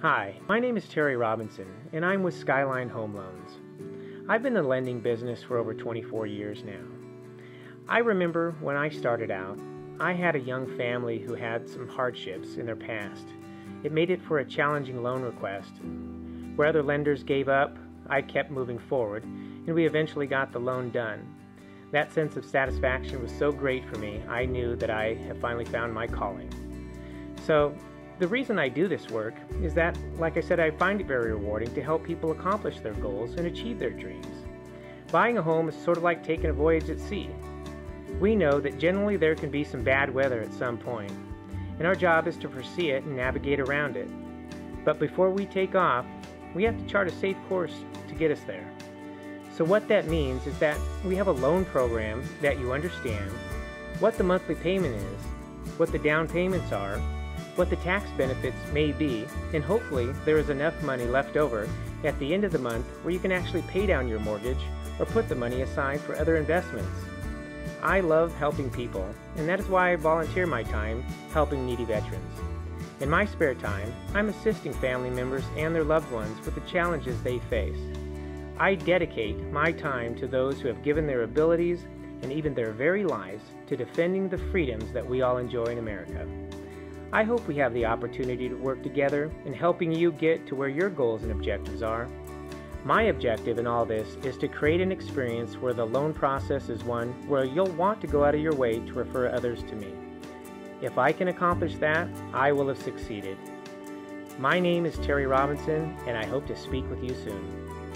Hi, my name is Terry Robinson, and I'm with Skyline Home Loans. I've been in the lending business for over 24 years now. I remember when I started out, I had a young family who had some hardships in their past. It made it for a challenging loan request. Where other lenders gave up, I kept moving forward, and we eventually got the loan done. That sense of satisfaction was so great for me, I knew that I have finally found my calling. So, the reason I do this work is that, like I said, I find it very rewarding to help people accomplish their goals and achieve their dreams. Buying a home is sort of like taking a voyage at sea. We know that generally there can be some bad weather at some point, and our job is to foresee it and navigate around it. But before we take off, we have to chart a safe course to get us there. So, what that means is that we have a loan program that you understand what the monthly payment is, what the down payments are, what the tax benefits may be, and hopefully there is enough money left over at the end of the month where you can actually pay down your mortgage or put the money aside for other investments. I love helping people, and that is why I volunteer my time helping needy veterans. In my spare time, I'm assisting family members and their loved ones with the challenges they face. I dedicate my time to those who have given their abilities and even their very lives to defending the freedoms that we all enjoy in America. I hope we have the opportunity to work together in helping you get to where your goals and objectives are. My objective in all this is to create an experience where the loan process is one where you'll want to go out of your way to refer others to me. If I can accomplish that, I will have succeeded. My name is Terry Robinson, and I hope to speak with you soon.